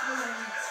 Excellent.